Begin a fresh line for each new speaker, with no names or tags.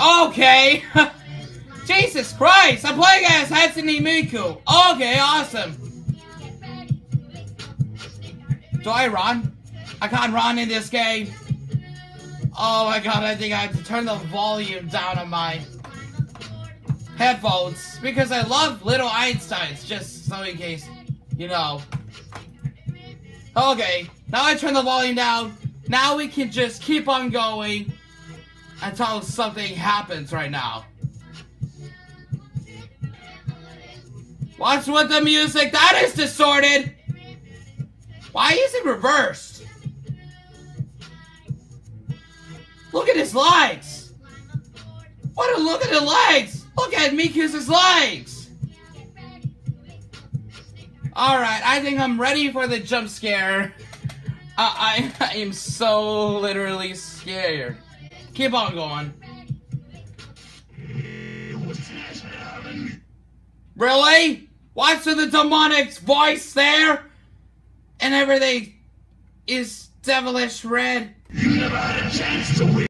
Okay. Jesus Christ! I'm playing as Hatsune Miku. Okay, awesome. Do I run? I can't run in this game. Oh my god, I think I have to turn the volume down on my headphones because I love Little Einsteins, just so in case, you know. Okay, now I turn the volume down. Now we can just keep on going until something happens right now. What's with the music? That is distorted! Why is it reversed? Look at his legs! What a look at the legs! Look at Miku's legs! Alright, I think I'm ready for the jump scare. I, I, I am so literally scared. Keep on going. Really? Watch in the demonic's voice there? And everything is devilish red.
You never had a chance to win.